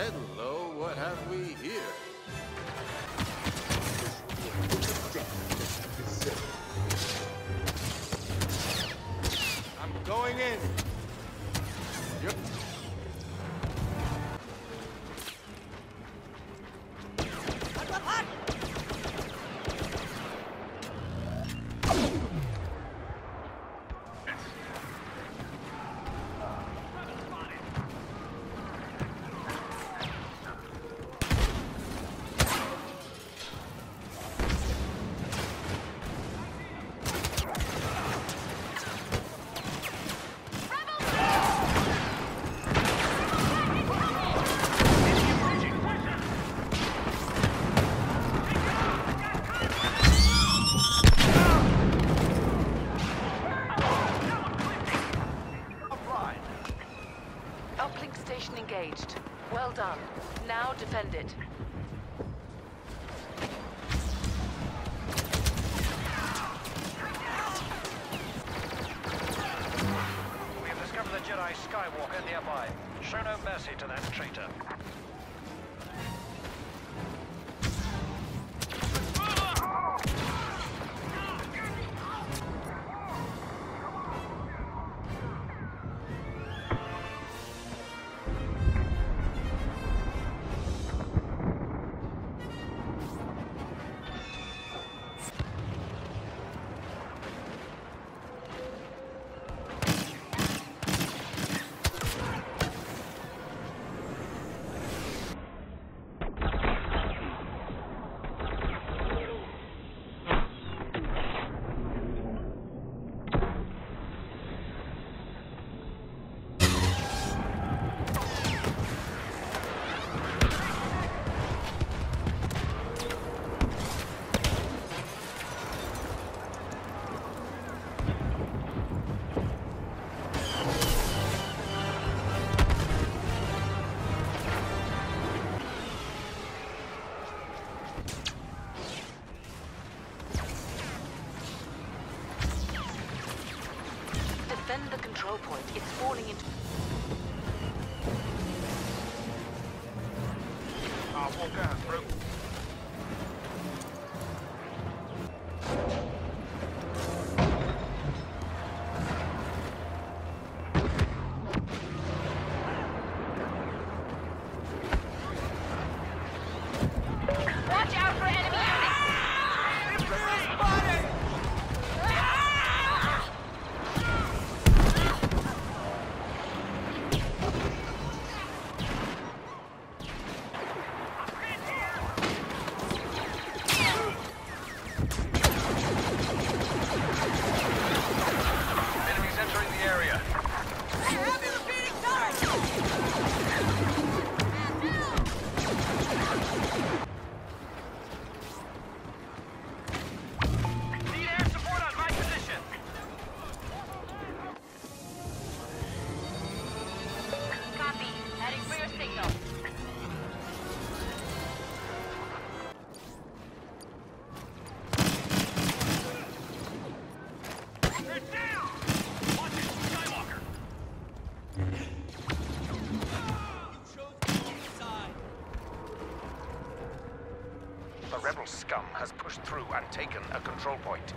Hello, what have we here? Well done. Now defend it. We have discovered the Jedi Skywalker nearby. Show no mercy to that traitor. Defend the control point. It's falling into... Ah, Through. The rebel scum has pushed through and taken a control point.